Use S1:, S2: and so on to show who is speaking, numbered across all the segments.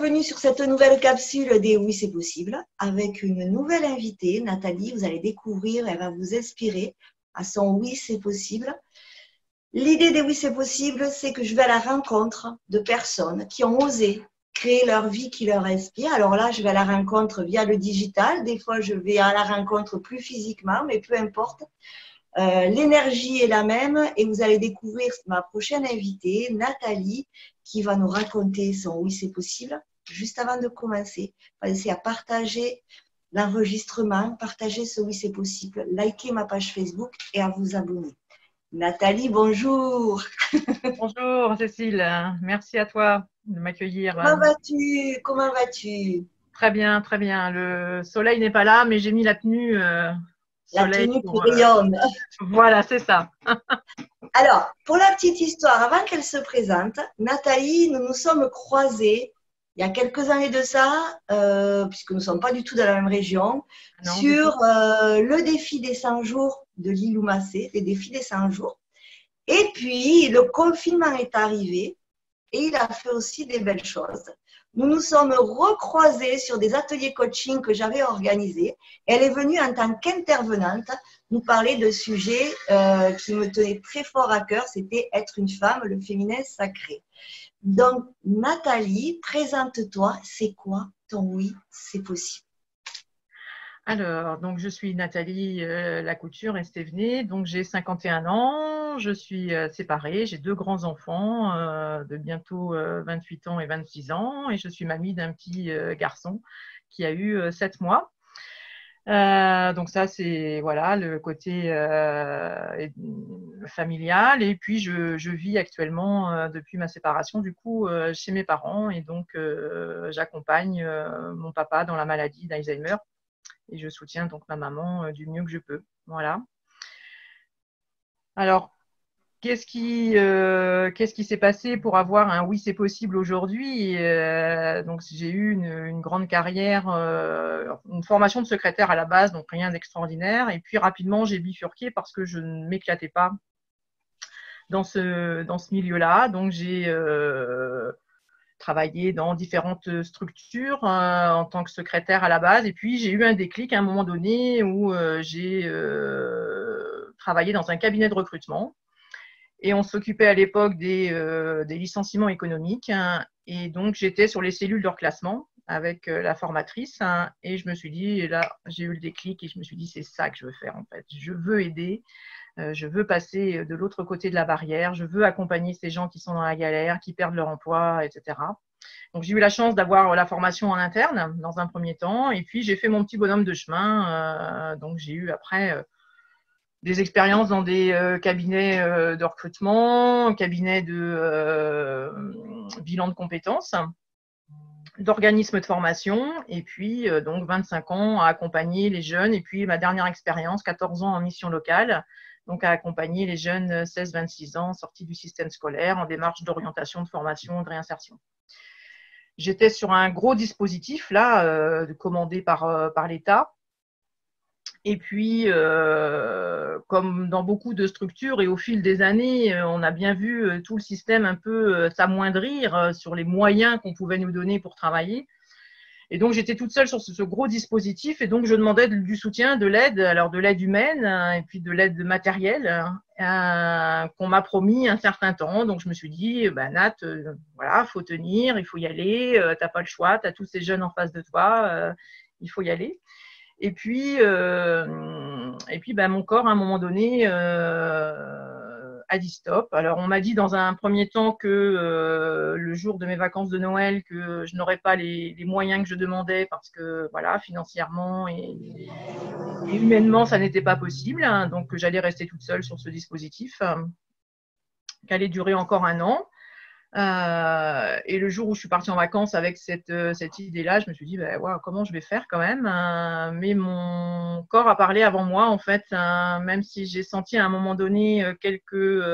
S1: bienvenue sur cette nouvelle capsule des Oui c'est possible avec une nouvelle invitée, Nathalie. Vous allez découvrir, elle va vous inspirer à son Oui c'est possible. L'idée des Oui c'est possible, c'est que je vais à la rencontre de personnes qui ont osé créer leur vie qui leur inspire. Alors là, je vais à la rencontre via le digital. Des fois, je vais à la rencontre plus physiquement, mais peu importe. Euh, l'énergie est la même et vous allez découvrir ma prochaine invitée, Nathalie, qui va nous raconter son Oui, c'est possible. Juste avant de commencer, pensez à partager l'enregistrement, partager ce Oui, c'est possible, liker ma page Facebook et à vous abonner. Nathalie, bonjour.
S2: Bonjour Cécile, merci à toi de m'accueillir.
S1: Comment vas-tu? Comment vas-tu?
S2: Très bien, très bien. Le soleil n'est pas là, mais j'ai mis la tenue euh,
S1: la tenue qui rayonne.
S2: Voilà, c'est ça.
S1: Alors, pour la petite histoire, avant qu'elle se présente, Nathalie, nous nous sommes croisés il y a quelques années de ça, euh, puisque nous ne sommes pas du tout dans la même région, sur euh, le défi des 100 jours de Lilou Massé, les défis des 100 jours. Et puis, le confinement est arrivé et il a fait aussi des belles choses nous nous sommes recroisés sur des ateliers coaching que j'avais organisés. Elle est venue en tant qu'intervenante nous parler de sujets euh, qui me tenaient très fort à cœur. C'était être une femme, le féminin sacré. Donc, Nathalie, présente-toi. C'est quoi ton oui, c'est possible?
S2: Alors, donc je suis Nathalie euh, Lacouture Estévenée, donc j'ai 51 ans, je suis euh, séparée, j'ai deux grands-enfants euh, de bientôt 28 ans et 26 ans, et je suis mamie d'un petit garçon qui a eu 7 mois. Donc ça, c'est voilà le côté familial. Et puis, je, vis actuellement, depuis ma séparation, du coup, chez mes parents. Et donc, j'accompagne mon papa dans la maladie d'Alzheimer et je soutiens donc ma maman euh, du mieux que je peux. Voilà. Alors, qu'est-ce qui euh, qu'est-ce qui s'est passé pour avoir un oui c'est possible aujourd'hui euh, Donc j'ai eu une, grande carrière, une formation de secrétaire à la base, donc rien d'extraordinaire. Et puis rapidement j'ai bifurqué parce que je ne m'éclatais pas dans ce dans ce milieu-là. Donc j'ai travaillé dans différentes euh, structures euh, en tant que secrétaire à la base. Et puis, j'ai eu un déclic à un moment donné où euh, j'ai travaillé dans un cabinet de recrutement. Et on s'occupait à l'époque des, des, licenciements économiques. Hein. et donc, j'étais sur les cellules de reclassement avec la formatrice. Hein. et je me suis dit, et là, j'ai eu le déclic et je me suis dit, c'est ça que je veux faire en fait. Je veux aider. Euh, je veux passer euh, de l'autre côté de la barrière, je veux accompagner ces gens qui sont dans la galère, qui perdent leur emploi, etc. Donc j'ai eu la chance d'avoir la formation en interne dans un premier temps, et puis j'ai fait mon petit bonhomme de chemin. Euh, donc j'ai eu après des expériences dans des cabinets de recrutement, cabinets de bilan de compétences, d'organismes de formation, et puis donc 25 ans à accompagner les jeunes, et puis ma dernière expérience, 14 ans en mission locale, donc à accompagner les jeunes 16-26 ans sortis du système scolaire en démarche d'orientation, de formation, de réinsertion. J'étais sur un gros dispositif là, euh, commandé euh, par l'État. Et puis, euh, comme dans beaucoup de structures, et au fil des années, on a bien vu tout le système un peu s'amoindrir sur les moyens qu'on pouvait nous donner pour travailler. Et donc, j'étais toute seule sur ce, gros dispositif et donc je demandais du soutien, de l'aide, alors de l'aide humaine hein, et puis de l'aide matérielle hein, qu'on m'a promis un certain temps. Donc, je me suis dit, bah, Nat, euh, voilà, faut tenir, il faut y aller, euh, tu n'as pas le choix, tu as tous ces jeunes en face de toi, euh, il faut y aller. Et puis, et puis bah, mon corps, à un moment donné, a dit stop. Alors, on m'a dit dans un premier temps que euh, le jour de mes vacances de Noël, que je n'aurais pas les, moyens que je demandais parce que, voilà, financièrement et, humainement, ça n'était pas possible. Hein. donc, j'allais rester toute seule sur ce dispositif, euh, qui allait durer encore un an. Euh, et le jour où je suis partie en vacances avec cette, euh, cette idée-là, je me suis dit, bah, comment je vais faire quand même euh, Mais mon corps a parlé avant moi, en fait, hein, même si j'ai senti à un moment donné quelques,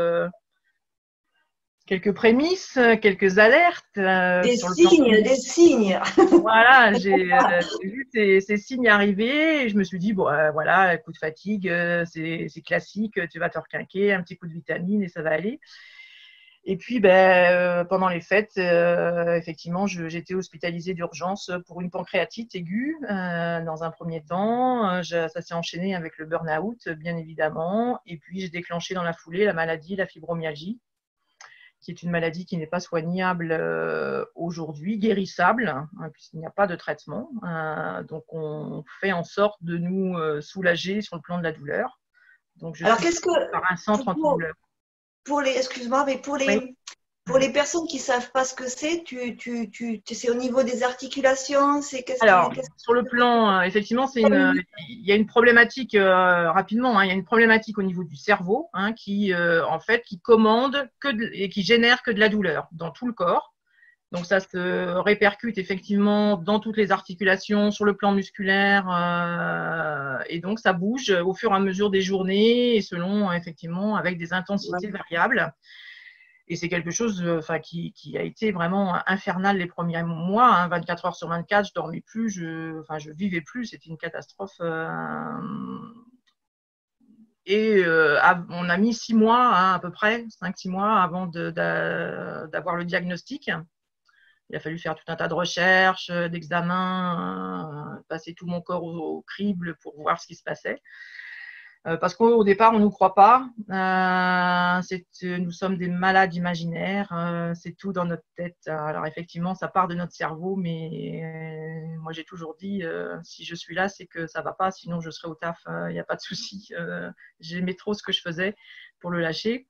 S2: quelques prémices, quelques alertes.
S1: des signes, des signes.
S2: voilà, j'ai vu ces, ces, signes arriver et je me suis dit, bon, voilà, coup de fatigue, c'est classique, tu vas te requinquer, un petit coup de vitamine et ça va aller. Et puis, ben, euh, pendant les fêtes, euh, effectivement, j'étais hospitalisée d'urgence pour une pancréatite aiguë euh, dans un premier temps. ça s'est enchaîné avec le burn-out, bien évidemment. Et puis, j'ai déclenché dans la foulée la maladie, la fibromyalgie, qui est une maladie qui n'est pas soignable aujourd'hui, guérissable, hein, puisqu'il n'y a pas de traitement. donc, on fait en sorte de nous soulager sur le plan de la douleur.
S1: Donc, je Alors, qu'est-ce que
S2: par un centre anti-douleur
S1: pour les, excuse-moi, mais pour les, pour les personnes qui ne savent pas ce que c'est, tu, tu, tu, c'est au niveau des articulations c'est
S2: Alors, sur le plan, euh, effectivement, c'est une, il y a une problématique euh, rapidement. Hein, il y a une problématique au niveau du cerveau hein, qui, euh, en fait, qui commande que et qui génère que de la douleur dans tout le corps. Donc ça se répercute effectivement dans toutes les articulations, sur le plan musculaire, euh, et donc ça bouge au fur et à mesure des journées, et selon effectivement avec des intensités variables. Et c'est quelque chose euh, enfin, qui, qui, a été vraiment infernal les premiers mois, 24 hein, heures sur 24, je dormais plus, je, enfin, je vivais plus, c'était une catastrophe. Euh, et on a mis six mois hein, à peu près, cinq, six mois avant d'avoir le diagnostic. Il a fallu faire tout un tas de recherches, euh, d'examens, euh, passer tout mon corps au, crible pour voir ce qui se passait. Euh, parce qu'au départ, on ne nous croit pas. nous sommes des malades imaginaires. c'est tout dans notre tête. Alors effectivement, ça part de notre cerveau, mais moi j'ai toujours dit, si je suis là, c'est que ça va pas. Sinon, je serai au taf. Il n'y a pas de souci. J'aimais trop ce que je faisais pour le lâcher.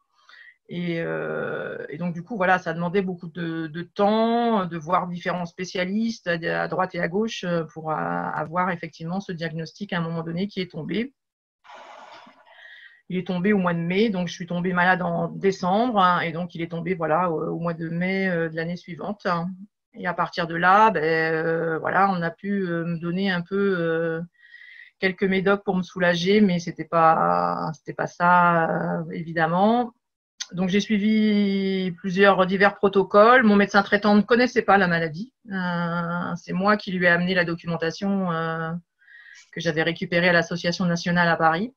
S2: Euh, et, donc, du coup, voilà, ça demandait beaucoup de, temps, de voir différents spécialistes à, droite et à gauche euh, pour avoir effectivement ce diagnostic à un moment donné qui est tombé. Il est tombé au mois de mai, donc je suis tombée malade en décembre, hein, et donc il est tombé voilà, au, mois de mai euh, de l'année suivante. Et à partir de là, ben, voilà, on a pu me donner un peu quelques médocs pour me soulager, mais c'était pas, pas ça, évidemment donc j'ai suivi plusieurs divers protocoles. Mon médecin traitant ne connaissait pas la maladie. Euh, c'est moi qui lui ai amené la documentation euh, que j'avais récupérée à l'Association nationale à Paris.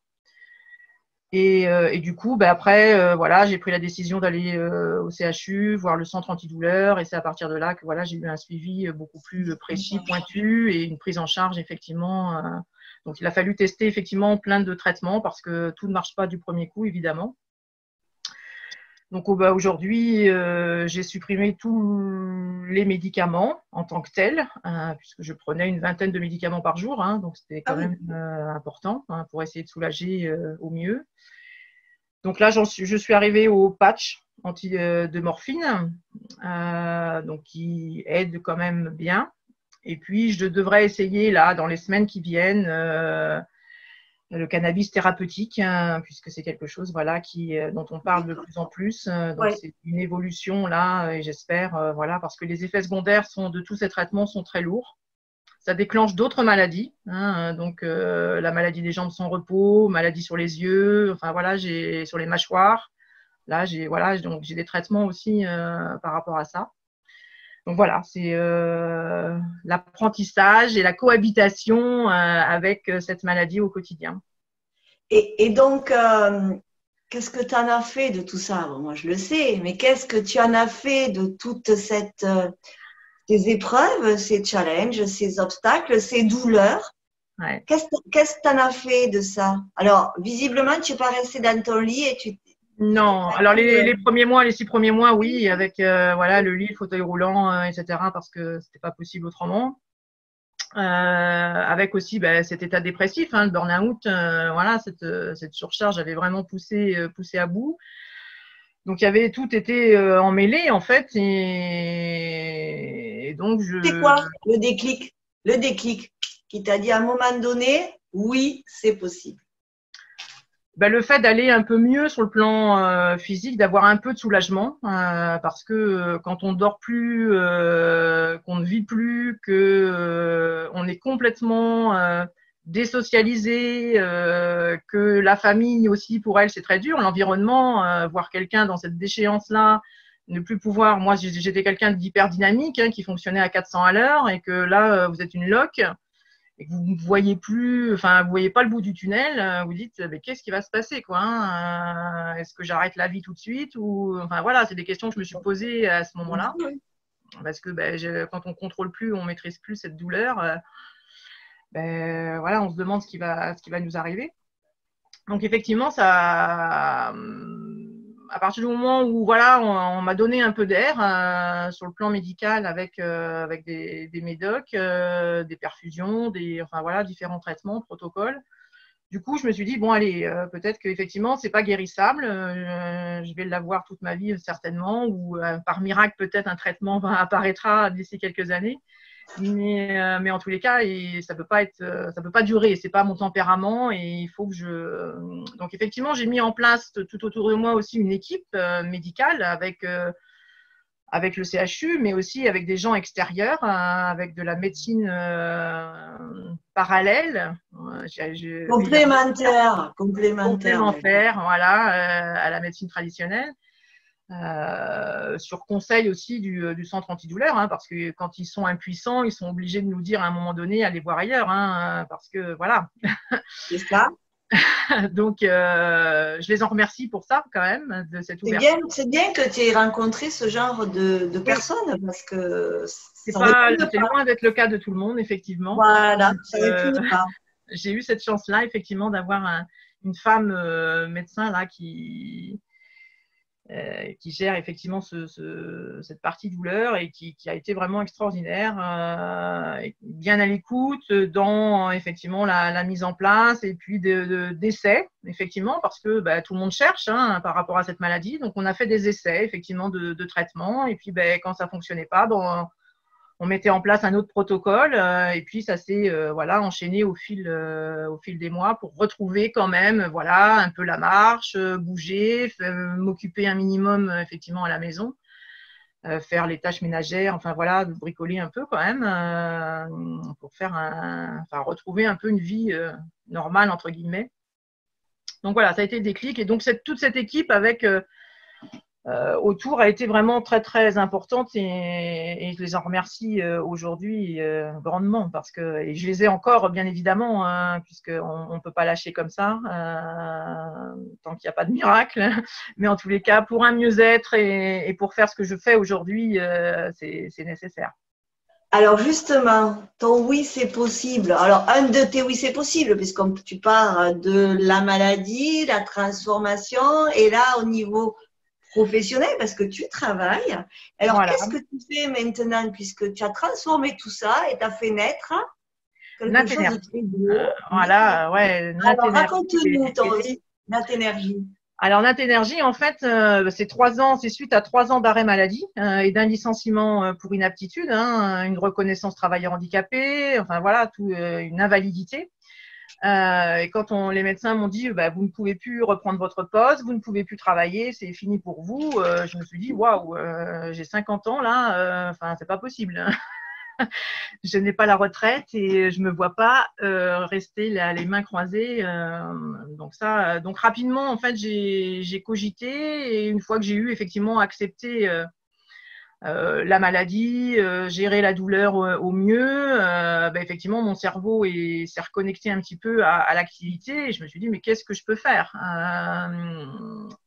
S2: Et, euh, du coup, ben après, voilà, j'ai pris la décision d'aller au CHU, voir le centre antidouleur, et c'est à partir de là que voilà, j'ai eu un suivi beaucoup plus précis, pointu, et une prise en charge effectivement. donc il a fallu tester effectivement plein de traitements parce que tout ne marche pas du premier coup, évidemment. Donc bah, aujourd'hui, euh, j'ai supprimé tous les médicaments en tant que tels, hein, puisque je prenais une vingtaine de médicaments par jour, hein, donc c'était quand ah même euh, important hein, pour essayer de soulager euh, au mieux. Donc là, suis, je suis arrivée au patch anti de morphine, donc qui aide quand même bien. Et puis, je devrais essayer là, dans les semaines qui viennent, le cannabis thérapeutique, hein, puisque c'est quelque chose voilà, qui, euh, dont on parle de plus en plus. Euh, donc c'est une évolution là, et j'espère, euh, voilà, parce que les effets secondaires sont, de tous ces traitements sont très lourds. Ça déclenche d'autres maladies, hein, donc la maladie des jambes sans repos, maladie sur les yeux, enfin voilà, j'ai sur les mâchoires. Là, j'ai voilà, donc j'ai des traitements aussi par rapport à ça. Donc voilà, c'est euh, l'apprentissage et la cohabitation euh, avec euh, cette maladie au quotidien.
S1: Et, donc, qu'est-ce que tu en as fait de tout ça? Moi, je le sais, mais qu'est-ce que tu en as fait de toutes cette, ces épreuves, ces challenges, ces obstacles, ces douleurs? Qu'est-ce que tu en as fait de ça? Alors, visiblement, tu n'es pas resté dans ton lit et tu
S2: non, alors les, premiers mois, les six premiers mois, oui, avec euh, voilà le lit, le fauteuil roulant, euh, etc., parce que c'était pas possible autrement. Euh, avec aussi ben, cet état dépressif, hein, le burn-out, voilà, cette, cette, surcharge avait vraiment poussé, poussé à bout. Donc il y avait tout était emmêlé en fait, et, donc je.
S1: C'est quoi le déclic? Le déclic qui t'a dit à un moment donné, oui, c'est possible.
S2: Bah, le fait d'aller un peu mieux sur le plan euh, physique, d'avoir un peu de soulagement, euh, parce que euh, quand on dort plus, qu'on ne vit plus, que on est complètement désocialisé, que la famille aussi pour elle c'est très dur, l'environnement, voir quelqu'un dans cette déchéance-là, ne plus pouvoir. Moi j'étais quelqu'un d'hyper dynamique hein, qui fonctionnait à 400 à l'heure et que là vous êtes une loque et que vous ne voyez plus, enfin, vous voyez pas le bout du tunnel, euh, vous dites, mais qu'est-ce qui va se passer, quoi hein, Est-ce que j'arrête la vie tout de suite ou, enfin, voilà, c'est des questions que je me suis posées à ce moment-là, parce que ben, quand on contrôle plus, on maîtrise plus cette douleur, euh, ben, voilà, on se demande ce qui va, ce qui va nous arriver. Donc effectivement, ça, à partir du moment où voilà, on, m'a donné un peu d'air euh, sur le plan médical avec, euh, avec des, des médocs, euh, des perfusions, des, enfin voilà, différents traitements, protocoles. Du coup, je me suis dit bon allez, peut-être qu'effectivement c'est pas guérissable, je vais l'avoir toute ma vie certainement, ou par miracle peut-être un traitement apparaîtra d'ici quelques années. Mais, euh, mais, en tous les cas, et ça peut pas être, euh, ça peut pas durer. C'est pas mon tempérament et il faut que je. Donc effectivement, j'ai mis en place tout autour de moi aussi une équipe euh, médicale avec avec le CHU, mais aussi avec des gens extérieurs, avec de la médecine parallèle.
S1: complémentaire, complémentaire.
S2: Complémentaire, voilà, à la médecine traditionnelle. Euh, sur conseil aussi du, euh, centre antidouleur, hein, parce que quand ils sont impuissants, ils sont obligés de nous dire à un moment donné, allez voir ailleurs, hein, parce que voilà.
S1: C'est ça.
S2: Donc, euh, je les en remercie pour ça quand même, de cette ouverture.
S1: C'est bien, que tu aies rencontré ce genre de, personnes, parce que
S2: c'est loin d'être le cas de tout le monde, effectivement.
S1: Voilà,
S2: J'ai eu cette chance-là, effectivement, d'avoir une femme médecin là qui euh, qui gère effectivement cette partie douleur et qui, a été vraiment extraordinaire, euh, bien à l'écoute dans effectivement la, mise en place et puis d'essais, effectivement, parce que bah, tout le monde cherche hein, par rapport à cette maladie. Donc on a fait des essais effectivement de, traitement et puis ben, quand ça fonctionnait pas, bon, on mettait en place un autre protocole euh, et puis ça s'est euh, voilà enchaîné au fil euh, au fil des mois pour retrouver quand même voilà un peu la marche, bouger, m'occuper un minimum effectivement à la maison, faire les tâches ménagères, enfin voilà, bricoler un peu quand même pour faire un, enfin retrouver un peu une vie normale entre guillemets. Donc voilà, ça a été le déclic et donc toute cette équipe avec autour a été vraiment très très importante et, je les en remercie euh, aujourd'hui euh, grandement parce que et je les ai encore bien évidemment hein, puisqu'on ne peut pas lâcher comme ça tant qu'il n'y a pas de miracle mais en tous les cas pour un mieux-être et, pour faire ce que je fais aujourd'hui c'est nécessaire.
S1: Alors justement, ton oui c'est possible. Alors un de tes oui c'est possible puisque tu pars de la maladie, la transformation et là au niveau professionnel parce que tu travailles. Alors, qu'est-ce que tu fais maintenant puisque tu as transformé tout ça et tu as fait naître
S2: quelque chose de euh, voilà, ouais.
S1: Alors, raconte-nous ton Nat Énergie.
S2: Alors, Nat Énergie, en fait, euh, c'est trois ans, c'est suite à trois ans d'arrêt maladie euh, et d'un licenciement pour inaptitude, hein, une reconnaissance travailleur handicapé, enfin voilà, tout, une invalidité. Euh, et quand on, les médecins m'ont dit, bah, vous ne pouvez plus reprendre votre poste, vous ne pouvez plus travailler, c'est fini pour vous, euh, je me suis dit, waouh, euh, j'ai 50 ans là, enfin, c'est pas possible. je n'ai pas la retraite et je me vois pas rester les mains croisées. donc ça, donc rapidement, en fait, j'ai cogité et une fois que j'ai eu effectivement accepté euh, la maladie, euh, gérer la douleur au, mieux, euh, ben, effectivement, mon cerveau s'est reconnecté un petit peu à, l'activité et je me suis dit, mais qu'est-ce que je peux faire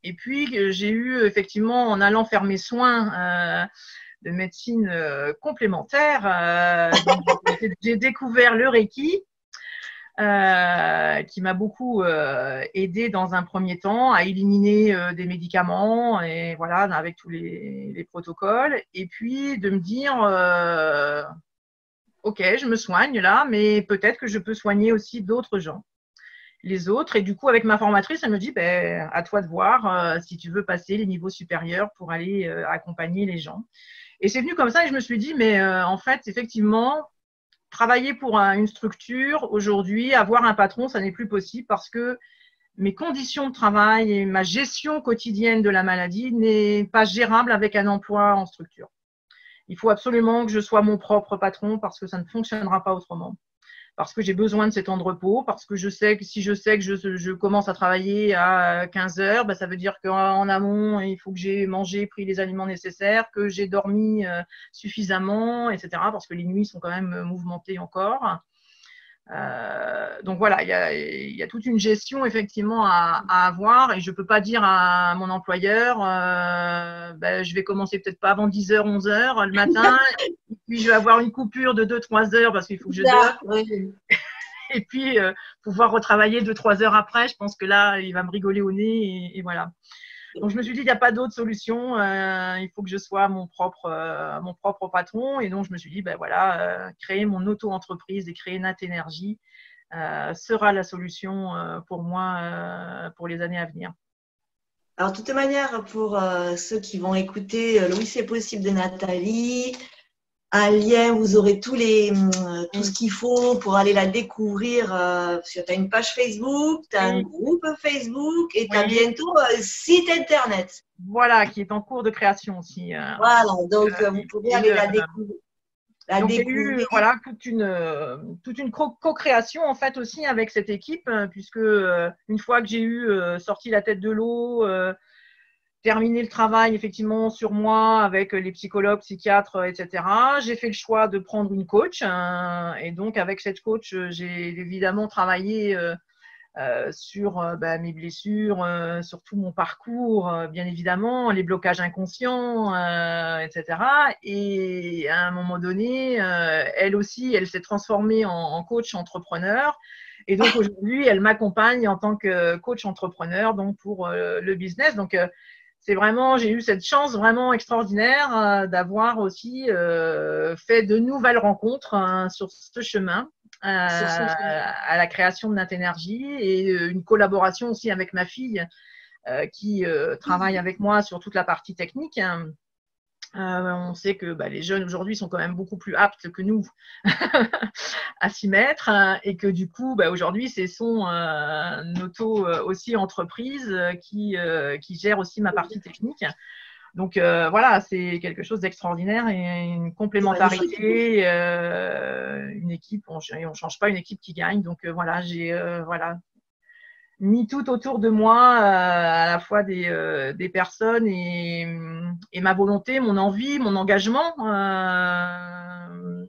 S2: Et puis, j'ai eu effectivement, en allant faire mes soins de médecine complémentaire, j'ai découvert le Reiki. Euh, qui m'a beaucoup euh, aidé dans un premier temps à éliminer euh, des médicaments et voilà avec tous les, les, protocoles. Et puis de me dire ok je me soigne là mais peut-être que je peux soigner aussi d'autres gens. Les autres et du coup avec ma formatrice elle me dit ben, à toi de voir si tu veux passer les niveaux supérieurs pour aller accompagner les gens. Et c'est venu comme ça et je me suis dit mais en fait effectivement travailler pour une structure aujourd'hui, avoir un patron, ça n'est plus possible parce que mes conditions de travail et ma gestion quotidienne de la maladie n'est pas gérable avec un emploi en structure. Il faut absolument que je sois mon propre patron parce que ça ne fonctionnera pas autrement parce que j'ai besoin de ces temps de repos, parce que je sais que si je sais que je, commence à travailler à 15 heures, bah, ça veut dire qu'en amont, il faut que j'ai mangé, pris les aliments nécessaires, que j'ai dormi euh, suffisamment, etc. Parce que les nuits sont quand même mouvementées encore. Donc voilà, il y, a, toute une gestion effectivement à, avoir et je ne peux pas dire à mon employeur, ben, je vais commencer peut-être pas avant 10h, 11h le matin, puis je vais avoir une coupure de 2-3 heures parce qu'il faut que je dors. et puis pouvoir retravailler 2-3 heures après, je pense que là, il va me rigoler au nez et voilà. Donc je me suis dit, il n'y a pas d'autre solution, euh, il faut que je sois mon propre, euh, mon propre patron. Et donc je me suis dit, ben voilà, euh, créer mon auto-entreprise et créer Nat Energy sera la solution pour moi pour les années à venir.
S1: Alors, de toute manière, pour ceux qui vont écouter Oui, c'est possible de Nathalie, un lien, vous aurez tous les, euh, tout ce qu'il faut pour aller la découvrir. Euh, tu as une page Facebook, tu as un groupe Facebook et tu as bientôt un site internet.
S2: Voilà, qui est en cours de création aussi.
S1: Euh. voilà, donc vous pouvez aller la découvrir.
S2: donc, il y a eu voilà, toute une, toute une co-création en fait aussi avec cette équipe, puisque une fois que j'ai eu sorti la tête de l'eau, terminé le travail effectivement sur moi avec les psychologues, psychiatres, etc. J'ai fait le choix de prendre une coach hein, et donc avec cette coach, j'ai évidemment travaillé euh, euh, sur euh, bah, mes blessures, sur tout mon parcours, bien évidemment, les blocages inconscients, etc. Et à un moment donné, elle aussi, elle s'est transformée en, en, coach entrepreneur. Et donc aujourd'hui, elle m'accompagne en tant que coach entrepreneur donc pour le business. Donc c'est vraiment, j'ai eu cette chance vraiment extraordinaire euh, d'avoir aussi euh, fait de nouvelles rencontres hein, sur ce chemin. Euh, à la création de Naténergie et une collaboration aussi avec ma fille qui travaille avec moi sur toute la partie technique. Hein. Euh, on sait que bah, les jeunes aujourd'hui sont quand même beaucoup plus aptes que nous à s'y mettre hein, et que du coup, bah, aujourd'hui, c'est son euh, auto euh, aussi entreprise qui, qui gère aussi ma partie technique. Donc voilà, c'est quelque chose d'extraordinaire et une complémentarité, une équipe. On ne change pas une équipe qui gagne. Donc voilà, j'ai voilà mis tout autour de moi, euh, à la fois des, euh, personnes et, ma volonté, mon envie, mon engagement, euh,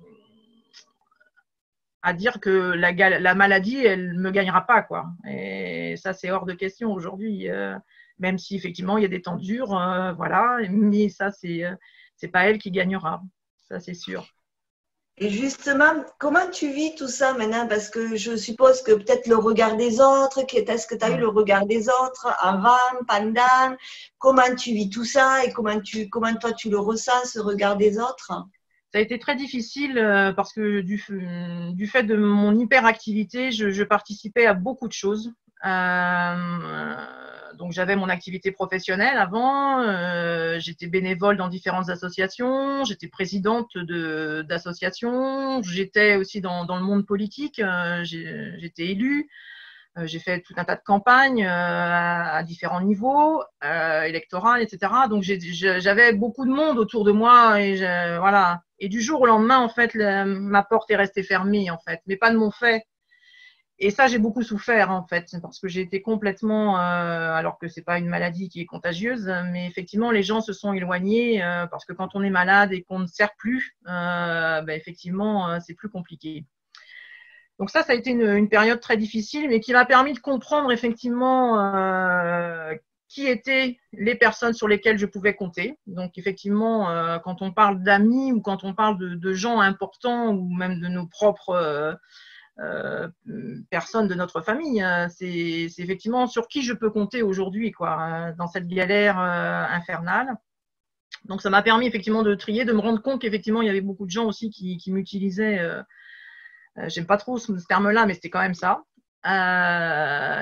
S2: à dire que la, la, maladie, elle ne me gagnera pas. Quoi. Et ça, c'est hors de question aujourd'hui, même si effectivement il y a des temps durs, voilà, mais ça, c'est n'est pas elle qui gagnera, ça c'est sûr.
S1: Et justement, comment tu vis tout ça maintenant? Parce que je suppose que peut-être le regard des autres, est-ce que tu as eu le regard des autres avant, pendant? Comment tu vis tout ça et comment, tu, comment toi tu le ressens, ce regard des autres?
S2: Ça a été très difficile euh, parce que du, du fait de mon hyperactivité, je, je participais à beaucoup de choses. Euh, donc j'avais mon activité professionnelle avant, euh, j'étais bénévole dans différentes associations, j'étais présidente d'associations, j'étais aussi dans, le monde politique, euh, j'étais élue, j'ai fait tout un tas de campagnes à, à, différents niveaux, électorales, etc. Donc j'avais beaucoup de monde autour de moi et voilà. Et du jour au lendemain, en fait, ma porte est restée fermée, en fait, mais pas de mon fait et ça, j'ai beaucoup souffert en fait, parce que j'ai été complètement, euh, alors que c'est pas une maladie qui est contagieuse, mais effectivement, les gens se sont éloignés euh, parce que quand on est malade et qu'on ne sert plus, euh, ben, effectivement, c'est plus compliqué. Donc ça, ça a été une, période très difficile, mais qui m'a permis de comprendre effectivement qui étaient les personnes sur lesquelles je pouvais compter. Donc effectivement, quand on parle d'amis ou quand on parle de, gens importants ou même de nos propres euh, personne de notre famille. Hein. C'est effectivement sur qui je peux compter aujourd'hui, quoi, hein, dans cette galère euh, infernale. Donc, ça m'a permis effectivement de trier, de me rendre compte qu'effectivement, il y avait beaucoup de gens aussi qui, m'utilisaient. Euh, j'aime pas trop ce, terme-là, mais c'était quand même ça.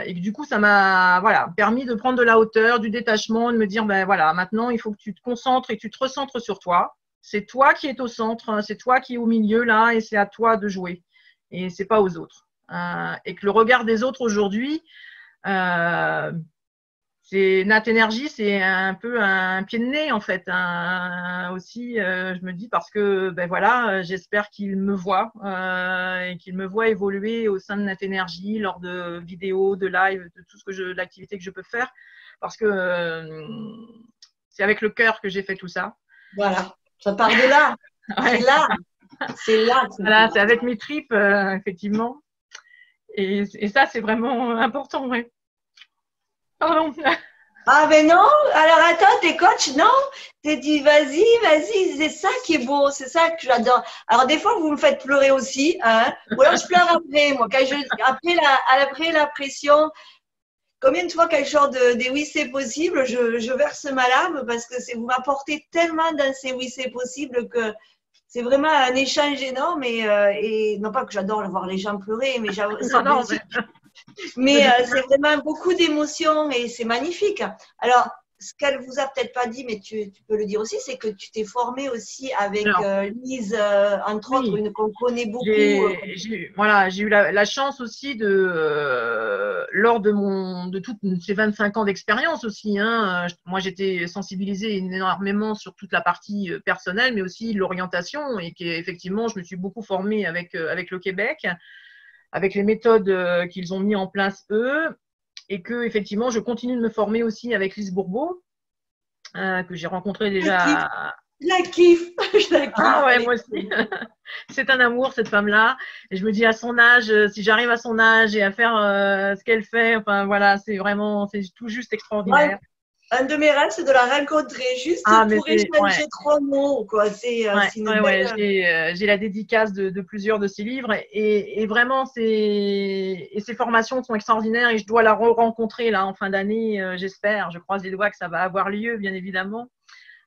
S2: et du coup, ça m'a voilà, permis de prendre de la hauteur, du détachement, de me dire, ben voilà, maintenant, il faut que tu te concentres et que tu te recentres sur toi. C'est toi qui es au centre, hein, c'est toi qui es au milieu là, et c'est à toi de jouer et c'est pas aux autres. Euh, et que le regard des autres aujourd'hui, euh, c'est Nat Energy, c'est un peu un pied de nez en fait. aussi, euh, je me dis parce que ben voilà, j'espère qu'il me voit et qu'il me voit évoluer au sein de Nat Energy lors de vidéos, de live, de tout ce que je, l'activité que je peux faire, parce que c'est avec le cœur que j'ai fait tout ça.
S1: Voilà, ça part de là. là.
S2: C'est là. Voilà, c'est avec mes tripes, euh, effectivement. Et, et ça, c'est vraiment important, oui.
S1: Pardon. Ah ben non, alors attends, t'es coach, non? T'es dit vas-y, vas-y, c'est ça qui est beau, c'est ça que j'adore. Alors des fois vous me faites pleurer aussi, hein Ou alors je pleure après, moi, quand je, après la, après la pression. Combien de fois quand je sors de, des oui c'est possible, je, je, verse ma larme parce que c'est vous m'apportez tellement dans ces oui c'est possible que c'est vraiment un échange énorme et, euh, et non pas que j'adore voir les gens pleurer, mais j'adore. Mais euh, c'est vraiment beaucoup d'émotions et c'est magnifique. Alors, ce qu'elle vous a peut-être pas dit, mais tu, peux le dire aussi, c'est que tu t'es formée aussi avec euh, Lise, euh, entre autres, une qu'on connaît beaucoup.
S2: J'ai, voilà, j'ai eu la, chance aussi de, lors de mon, de toutes ces 25 ans d'expérience aussi. Hein, moi, j'étais sensibilisée énormément sur toute la partie personnelle, mais aussi l'orientation, et qu'effectivement, je me suis beaucoup formée avec avec le Québec avec les méthodes euh, qu'ils ont mis en place eux, et que effectivement, je continue de me former aussi avec Lise Bourbeau, euh, que j'ai rencontré déjà.
S1: Je la kiffe, je la kiffe.
S2: Ah ouais, moi aussi. c'est un amour cette femme-là. Et je me dis à son âge, euh, si j'arrive à son âge et à faire ce qu'elle fait, enfin voilà, c'est vraiment, c'est tout juste extraordinaire
S1: un de mes rêves, c'est de la rencontrer juste ah, pour échanger trois mots. Quoi. C'est,
S2: euh, ouais, euh, J'ai, la dédicace de, plusieurs de ses livres et, vraiment, c'est, et ses formations sont extraordinaires et je dois la re-rencontrer là en fin d'année, euh, j'espère. Je croise les doigts que ça va avoir lieu, bien évidemment,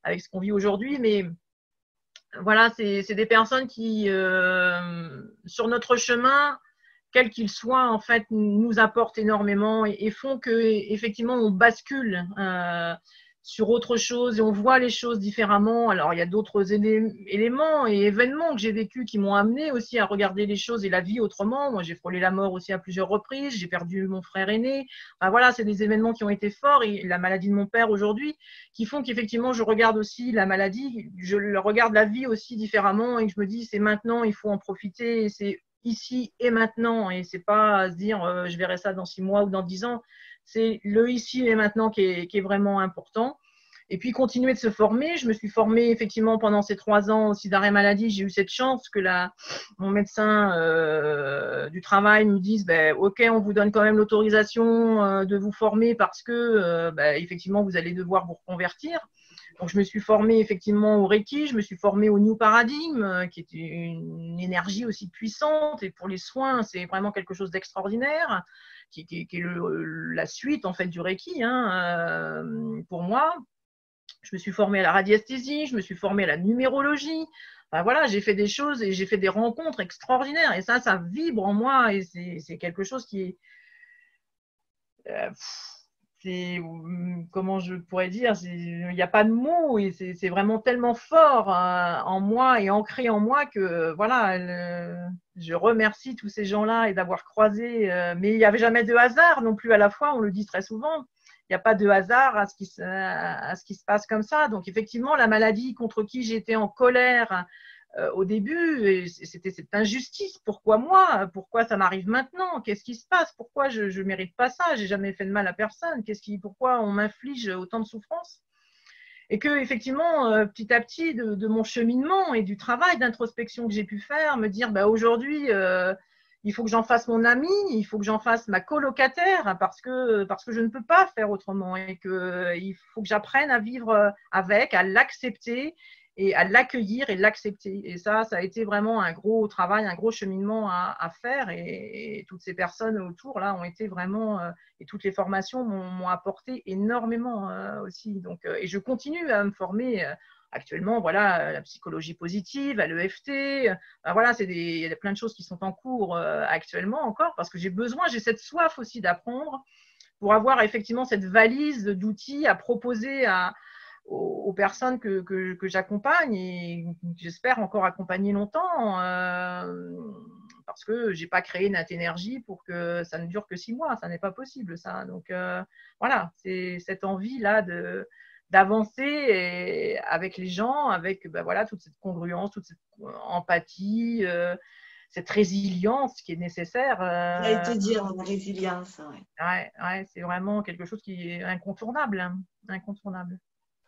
S2: avec ce qu'on vit aujourd'hui. Mais voilà, c'est, des personnes qui, sur notre chemin, quel qu'il soit, en fait, nous apportent énormément et, font que effectivement on bascule euh, sur autre chose et on voit les choses différemment. Alors il y a d'autres éléments et événements que j'ai vécu qui m'ont amené aussi à regarder les choses et la vie autrement. Moi j'ai frôlé la mort aussi à plusieurs reprises. J'ai perdu mon frère aîné. voilà, c'est des événements qui ont été forts et la maladie de mon père aujourd'hui qui font qu'effectivement je regarde aussi la maladie, je regarde la vie aussi différemment et que je me dis c'est maintenant, il faut en profiter. C'est ici et maintenant, et c'est pas se dire euh, je verrai ça dans six mois ou dans dix ans, c'est le ici et maintenant qui est, vraiment important. Et puis continuer de se former. Je me suis formée effectivement pendant ces trois ans aussi d'arrêt maladie. J'ai eu cette chance que la, mon médecin euh, du travail me dise ben, Ok, on vous donne quand même l'autorisation euh, de vous former parce que ben, effectivement vous allez devoir vous reconvertir. Donc, je me suis formée effectivement au Reiki, je me suis formée au New Paradigm, euh, qui est une énergie aussi puissante. Et pour les soins, c'est vraiment quelque chose d'extraordinaire, qui, est la suite en fait du Reiki hein, euh, pour moi. Je me suis formée à la radiesthésie, je me suis formée à la numérologie. Enfin, voilà, j'ai fait des choses et j'ai fait des rencontres extraordinaires. Et ça, ça vibre en moi et c'est quelque chose qui est. Euh, comment je pourrais dire, il n'y a pas de mots et c'est vraiment tellement fort hein, en moi et ancré en moi que voilà, je remercie tous ces gens-là et d'avoir croisé. Euh, mais il n'y avait jamais de hasard non plus à la fois, on le dit très souvent. Il n'y a pas de hasard à ce, qui, à ce qui se passe comme ça. Donc effectivement, la maladie contre qui j'étais en colère, au début, c'était cette injustice. Pourquoi moi? Pourquoi ça m'arrive maintenant? Qu'est-ce qui se passe? Pourquoi je ne mérite pas ça? J'ai jamais fait de mal à personne. Qu'est-ce qui, pourquoi on m'inflige autant de souffrance? Et que effectivement, euh, petit à petit, de, mon cheminement et du travail d'introspection que j'ai pu faire, me dire, bah, aujourd'hui, euh, il faut que j'en fasse mon ami, il faut que j'en fasse ma colocataire parce que, parce que je ne peux pas faire autrement et qu'il faut que j'apprenne à vivre avec, à l'accepter et à l'accueillir et l'accepter. Et ça, ça a été vraiment un gros travail, un gros cheminement à, faire. Et, toutes ces personnes autour là ont été vraiment euh, et toutes les formations m'ont apporté énormément euh, aussi. Donc, euh, et je continue à me former. Actuellement, voilà, la psychologie positive, à l'EFT, voilà, c'est il y a plein de choses qui sont en cours actuellement encore parce que j'ai besoin, j'ai cette soif aussi d'apprendre pour avoir effectivement cette valise d'outils à proposer à, aux, personnes que, que, j'accompagne et j'espère encore accompagner longtemps euh, parce que j'ai pas créé Nat Énergie pour que ça ne dure que six mois. Ça n'est pas possible, ça. Donc euh, voilà, c'est cette envie-là de d'avancer avec les gens, avec ben voilà, toute cette congruence, toute cette empathie, euh, cette résilience qui est nécessaire.
S1: J'allais te dire, la résilience.
S2: Ouais. Ouais, c'est vraiment quelque chose qui est incontournable. Hein, incontournable.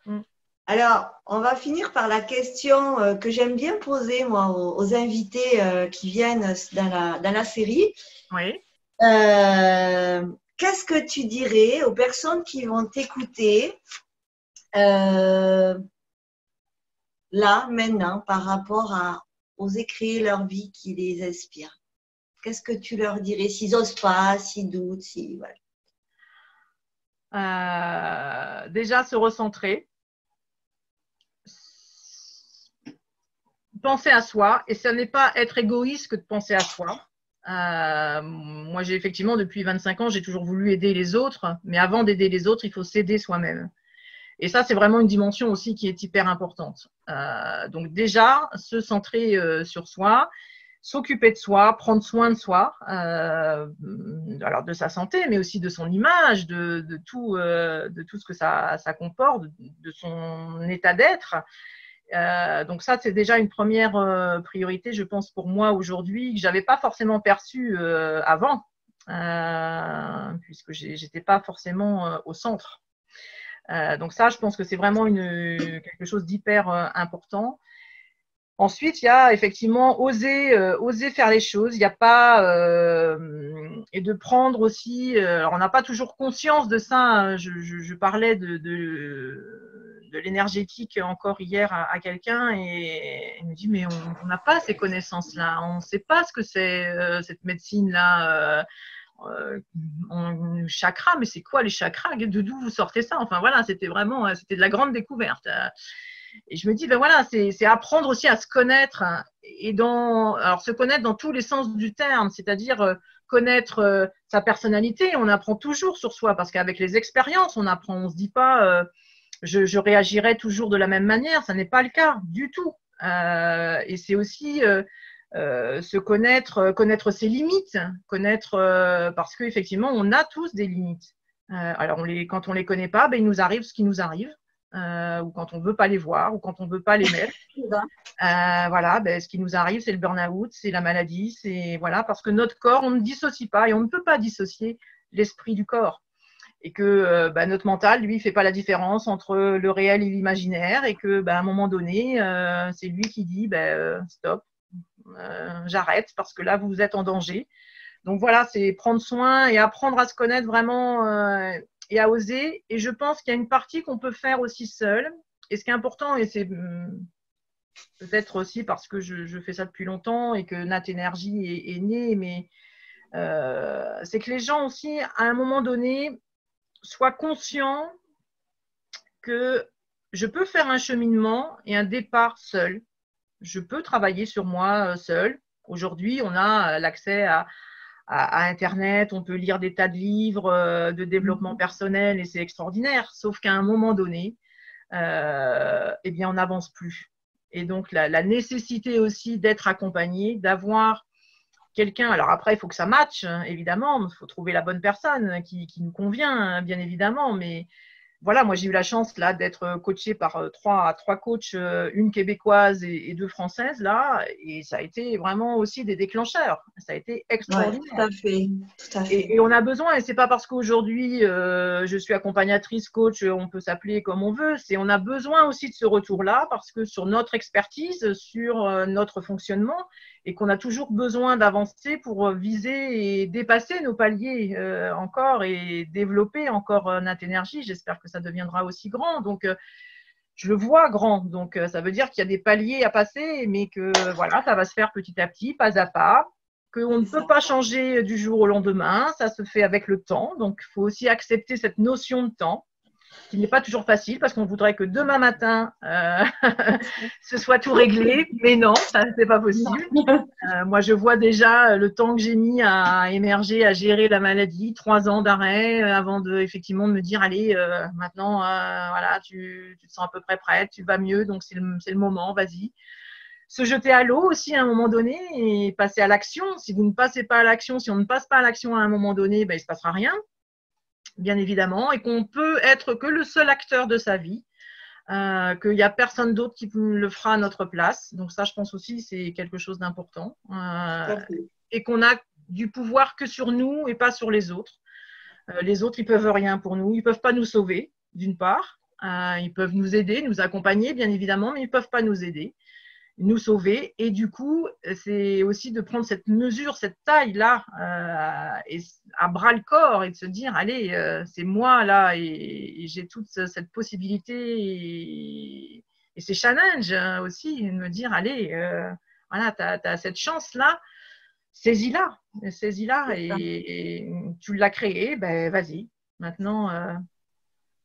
S1: Mm. Alors, on va finir par la question euh, que j'aime bien poser, moi, aux, invités euh, qui viennent dans la, série.
S2: Oui.
S1: Qu'est-ce que tu dirais aux personnes qui vont t'écouter là, maintenant, par rapport à oser créer leur vie qui les inspire Qu'est-ce que tu leur dirais s'ils n'osent pas, s'ils doutent, si,
S2: euh, déjà se recentrer, penser à soi, et ce n'est pas être égoïste que de penser à soi. Euh, moi, j'ai effectivement, depuis 25 ans, j'ai toujours voulu aider les autres, mais avant d'aider les autres, il faut s'aider soi-même. Et ça, c'est vraiment une dimension aussi qui est hyper importante. Euh, donc déjà, se centrer sur soi, s'occuper de soi, prendre soin de soi, euh, alors de sa santé, mais aussi de son image, de, tout, euh, de tout ce que ça, comporte, de, son état d'être. Euh, donc ça, c'est déjà une première priorité, je pense, pour moi aujourd'hui, que je n'avais pas forcément perçue avant, puisque je n'étais pas forcément au centre. donc ça, je pense que c'est vraiment quelque chose d'hyper important. Ensuite, il y a effectivement oser, euh, oser faire les choses. Il n'y a pas euh, et de prendre aussi. Euh, alors, on n'a pas toujours conscience de ça. Hein. Je, parlais de, l'énergétique encore hier à, quelqu'un et il me dit mais on n'a pas ces connaissances-là. On ne sait pas ce que c'est cette médecine-là. chakra, mais c'est quoi les chakras? De d'où vous sortez ça? Enfin voilà, c'était vraiment, c'était de la grande découverte. Et je me dis, ben voilà, c'est apprendre aussi à se connaître et dans, alors se connaître dans tous les sens du terme, c'est-à-dire euh, connaître euh, sa personnalité. On apprend toujours sur soi parce qu'avec les expériences, on apprend. On se dit pas, euh, je, je, réagirai toujours de la même manière. Ça n'est pas le cas du tout. et c'est aussi se connaître, connaître ses limites, connaître parce qu'effectivement, on a tous des limites. alors, on les, quand on les connaît pas, ben, il nous arrive ce qui nous arrive. Euh, ou quand on ne veut pas les voir, ou quand on ne veut pas les mettre. euh, voilà, ben, ce qui nous arrive, c'est le burn-out, c'est la maladie, c'est voilà, parce que notre corps, on ne dissocie pas et on ne peut pas dissocier l'esprit du corps. Et que euh, ben, notre mental, lui, fait pas la différence entre le réel et l'imaginaire, et que ben, à un moment donné, euh, c'est lui qui dit ben, stop, j'arrête parce que là, vous êtes en danger. Donc voilà, c'est prendre soin et apprendre à se connaître vraiment et à oser. Et je pense qu'il y a une partie qu'on peut faire aussi seul. Et ce qui est important, et c'est hum, peut-être aussi parce que je, fais ça depuis longtemps et que Nat Energy est, est né, mais euh, c'est que les gens aussi, à un moment donné, soient conscients que je peux faire un cheminement et un départ seul. Je peux travailler sur moi euh, seul. Aujourd'hui, on a l'accès à, à, Internet, on peut lire des tas de livres euh, de développement mhm. personnel et c'est extraordinaire. Sauf qu'à un moment donné, euh, eh bien, on n'avance plus. Et donc, la, nécessité aussi d'être accompagné, d'avoir quelqu'un. Alors après, il faut que ça matche, hein, évidemment. Il faut trouver la bonne personne qui, qui nous convient, hein, bien évidemment. Mais voilà, moi j'ai eu la chance là d'être coachée par euh, trois, trois coachs, euh, une québécoise et, deux françaises là, et ça a été vraiment aussi des déclencheurs. Ça a été extraordinaire.
S1: tout à fait. Tout à fait.
S2: Et, on a besoin, et c'est pas parce qu'aujourd'hui euh, je suis accompagnatrice, coach, on peut s'appeler comme on veut. C'est on a besoin aussi de ce retour là parce que sur notre expertise, sur notre fonctionnement, et qu'on a toujours besoin d'avancer pour viser et dépasser nos paliers euh, encore et développer encore euh, notre énergie. J'espère que ça deviendra aussi grand. Donc, euh, je le vois grand. Donc, ça veut dire qu'il y a des paliers à passer, mais que voilà, ça va se faire petit à petit, pas à pas. Qu'on ne peut pas changer du jour au lendemain, ça se fait avec le temps. Donc, il faut aussi accepter cette notion de temps qui n'est pas toujours facile parce qu'on voudrait que demain matin euh, ce soit tout réglé, mais non, ça c'est pas possible. Euh, moi, je vois déjà le temps que j'ai mis à émerger, à gérer la maladie, trois ans d'arrêt euh, avant de effectivement de me dire allez, maintenant voilà, tu, tu, te sens à peu près prête, tu vas mieux, donc c'est le, le, moment, vas-y. Se jeter à l'eau aussi à un moment donné et passer à l'action. Si vous ne passez pas à l'action, si on ne passe pas à l'action à un moment donné, ben, il ne se passera rien bien évidemment, et qu'on peut être que le seul acteur de sa vie, euh, qu'il n'y a personne d'autre qui le fera à notre place. Donc ça, je pense aussi, c'est quelque chose d'important. Euh, et qu'on a du pouvoir que sur nous et pas sur les autres. Euh, les autres, ils peuvent rien pour nous. Ils peuvent pas nous sauver, d'une part. ils peuvent nous aider, nous accompagner, bien évidemment, mais ils peuvent pas nous aider. Nous sauver. Et du coup, c'est aussi de prendre cette mesure, cette taille-là, euh, à bras le corps et de se dire, allez, euh, c'est moi là et, j'ai toute cette possibilité et, ces challenges hein, aussi, de me dire, allez, euh, voilà, tu as, cette chance-là, saisis-la, saisis-la et, tu l'as créée, ben vas-y. Maintenant,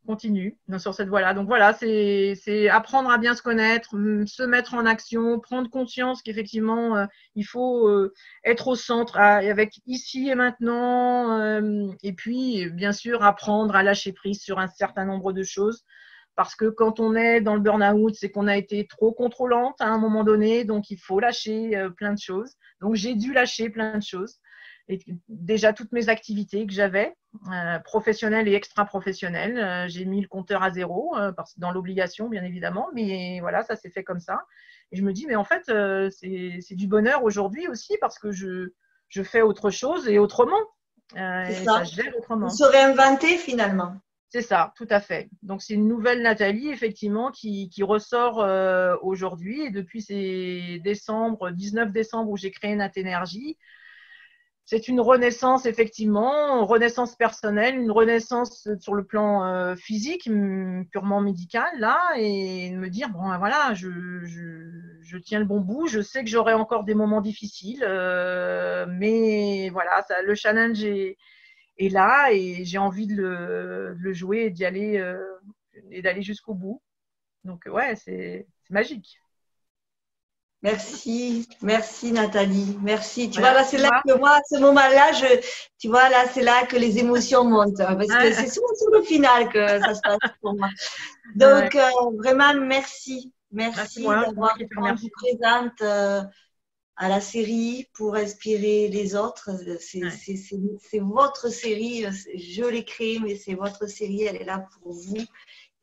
S2: continue sur cette voie-là. Donc voilà, c'est apprendre à bien se connaître, se mettre en action, prendre conscience qu'effectivement, euh, il faut euh, être au centre avec ici et maintenant, euh, et puis bien sûr apprendre à lâcher prise sur un certain nombre de choses. Parce que quand on est dans le burn-out, c'est qu'on a été trop contrôlante à un moment donné, donc il faut lâcher plein de choses. Donc j'ai dû lâcher plein de choses déjà toutes mes activités que j'avais, euh, professionnelles et extra-professionnelles. Euh, j'ai mis le compteur à zéro, euh, parce, dans l'obligation, bien évidemment, mais voilà, ça s'est fait comme ça. Et je me dis, mais en fait, c'est du bonheur aujourd'hui aussi, parce que je, je, fais autre chose et autrement.
S1: c'est ça. je autrement. se réinventer finalement.
S2: C'est ça, tout à fait. Donc c'est une nouvelle Nathalie, effectivement, qui, qui ressort aujourd'hui. Et depuis ces décembre, 19 décembre, où j'ai créé Nat Énergie, c'est une renaissance effectivement, renaissance personnelle, une renaissance sur le plan euh, physique, purement médical là, et me dire bon ben voilà, je, tiens le bon bout, je sais que j'aurai encore des moments difficiles, euh, mais voilà, ça, le challenge est, là et j'ai envie de le, jouer et d'y aller euh, et d'aller jusqu'au bout. Donc ouais, c'est magique.
S1: Merci, merci Nathalie, merci. Tu vois, là, c'est là que moi, à ce moment-là, je, tu vois, là, c'est là que les émotions montent. Hein, parce que c'est souvent sur le final que ça se passe pour moi. Donc, euh, vraiment, merci. Merci, d'avoir été présente euh, à la série pour inspirer les autres. C'est votre série. Je l'ai créée, mais c'est votre série. Elle est là pour vous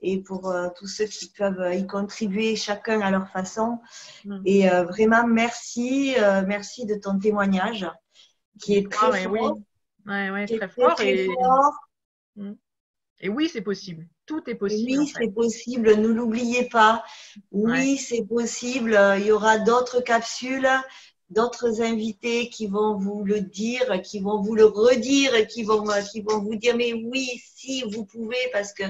S1: et pour euh, tous ceux qui peuvent y contribuer chacun à leur façon. Mm. Et euh, vraiment, merci, euh, merci de ton témoignage qui est très
S2: fort. Oui, ouais, très, fort, et... Mm. et... oui, c'est possible. Tout est possible.
S1: Oui, c'est possible. Ne l'oubliez pas. Oui, c'est possible. Il y aura d'autres capsules d'autres invités qui vont vous le dire, qui vont vous le redire, qui vont, qui vont vous dire mais oui, si vous pouvez, parce que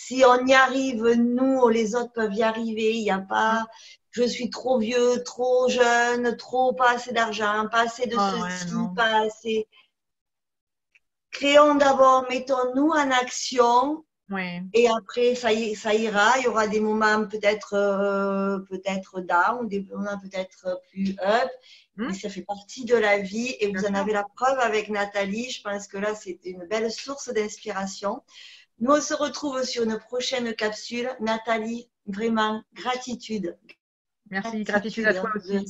S1: si on y arrive, nous, les autres peuvent y arriver. Il n'y a pas, je suis trop vieux, trop jeune, trop pas assez d'argent, pas assez de ah ceci, pas assez. Créons d'abord, mettons-nous en action. Et après, ça, ça ira. Il y aura des moments peut-être euh, peut-être down, des moments peut-être plus up. Hmm. Mais ça fait partie de la vie et vous en avez la preuve avec Nathalie. Je pense que là, c'est une belle source d'inspiration. Nous, on se retrouve sur une prochaine capsule. Nathalie, vraiment, gratitude.
S2: Merci, gratitude, à toi aussi.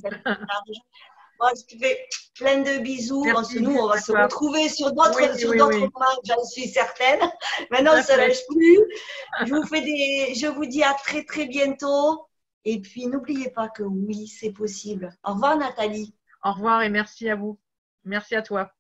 S1: Moi, je te fais plein de bisous. nous, on va se retrouver sur d'autres sur d'autres moments, j'en suis certaine. Maintenant, on ne se lâche plus. Je vous, fais des, je vous dis à très, très bientôt. Et puis, n'oubliez pas que oui, c'est possible. Au revoir, Nathalie.
S2: Au revoir et merci à vous. Merci à toi.